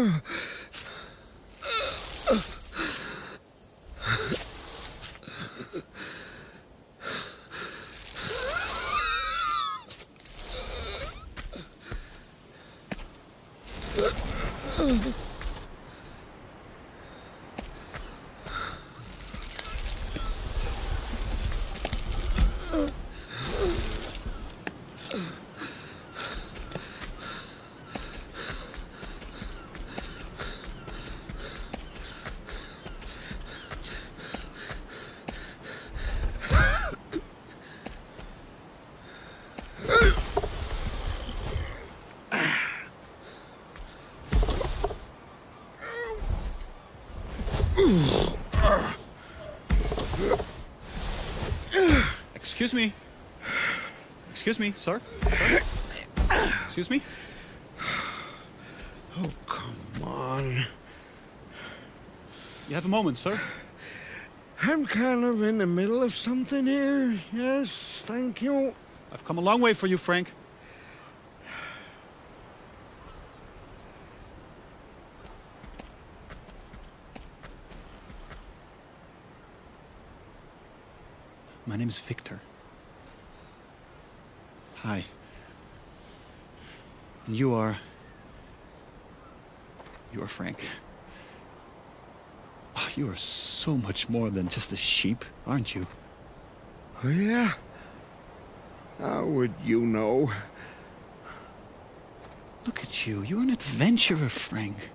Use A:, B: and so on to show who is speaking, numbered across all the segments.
A: Ugh.
B: Excuse me. Excuse me, sir. Sir? Excuse me.
A: Oh, come on.
B: You have a moment, sir.
A: I'm kind of in the middle of something here. Yes, thank you.
B: I've come a long way for you, Franck. My name is Victor. Hi. And you are. You are Franck. Oh, you are so much more than just a sheep, aren't you?
A: Oh, yeah? How would you know?
B: Look at you. You're an adventurer, Franck.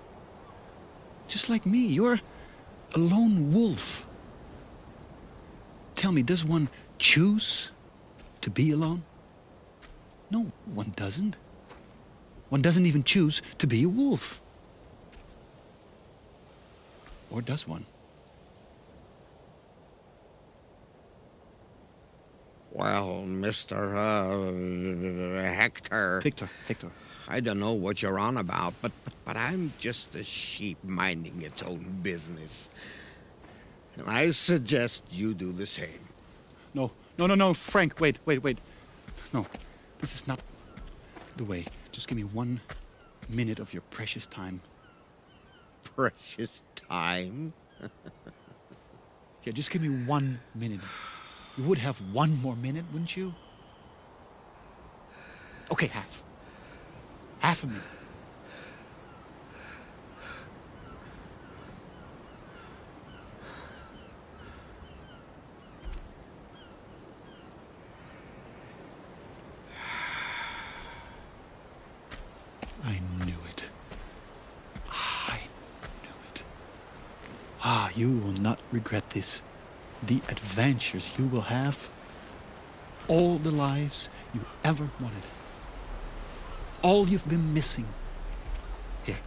B: Just like me. You're a lone wolf. Tell me, does one choose to be alone? No, one doesn't. One doesn't even choose to be a wolf. Or does one?
A: Well, Mr. Uh, Hector.
B: Victor, Victor.
A: I don't know what you're on about, but, but, but I'm just a sheep minding its own business. And I suggest you do the same.
B: No, no, no, no, Franck, wait, wait, wait. No, this is not the way. Just give me one minute of your precious time.
A: Precious time.
B: Yeah, just give me one minute. You would have one more minute, wouldn't you? Okay, half. Half a minute. I knew it. I knew it. Ah, you will not regret this. The adventures you will have. All the lives you ever wanted. All you've been missing. Here,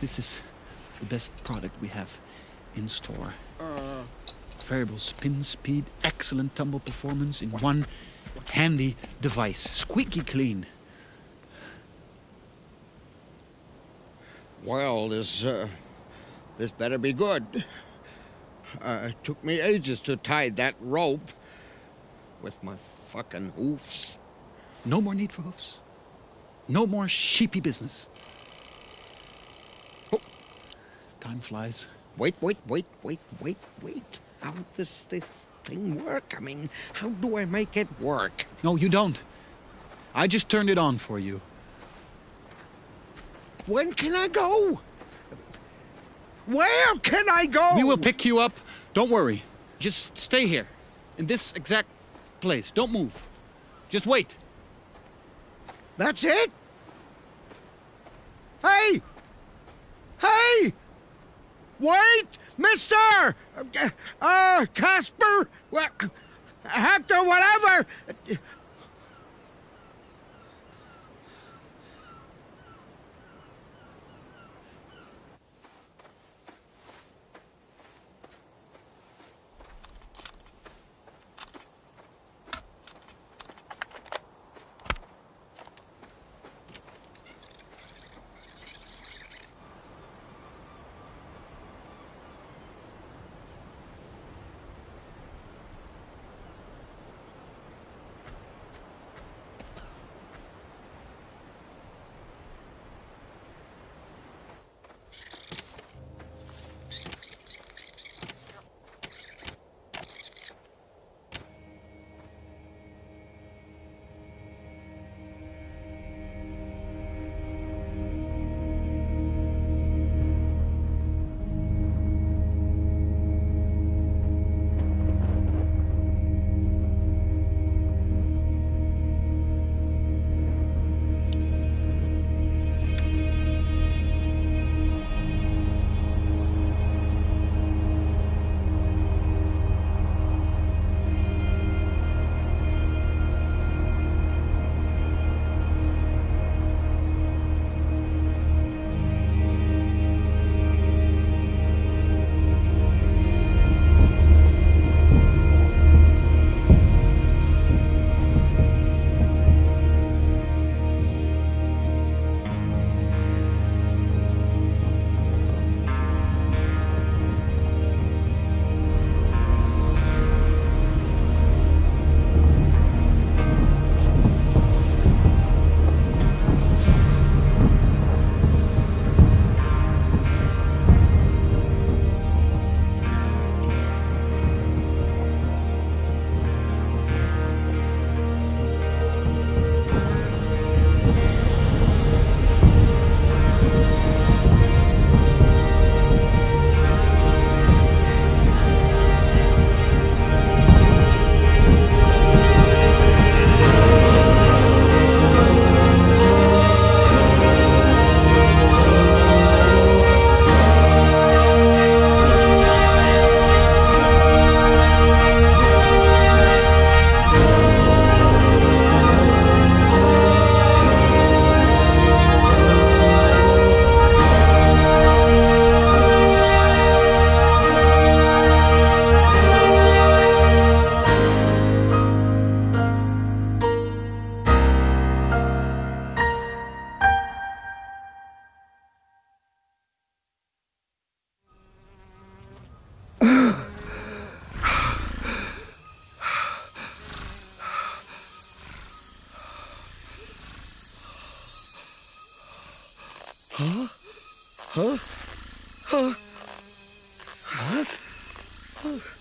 B: this is the best product we have in store. Variable spin speed, excellent tumble performance in one handy device. Squeaky clean.
A: Well, this, uh, this better be good. Uh, it took me ages to tie that rope with my fucking hoofs.
B: No more need for hoofs. No more sheepy business. Oh. Time flies.
A: Wait, wait, wait, wait, wait, wait. How does this thing work? I mean, how do I make it work?
B: No, you don't. I just turned it on for you.
A: When can I go? Where can I go?
B: We will pick you up. Don't worry. Just stay here. In this exact place. Don't move. Just wait.
A: That's it? Hey! Hey! Wait! Mister! Uh, Casper! Well, Hector, whatever! Huh? Huh? Huh? huh?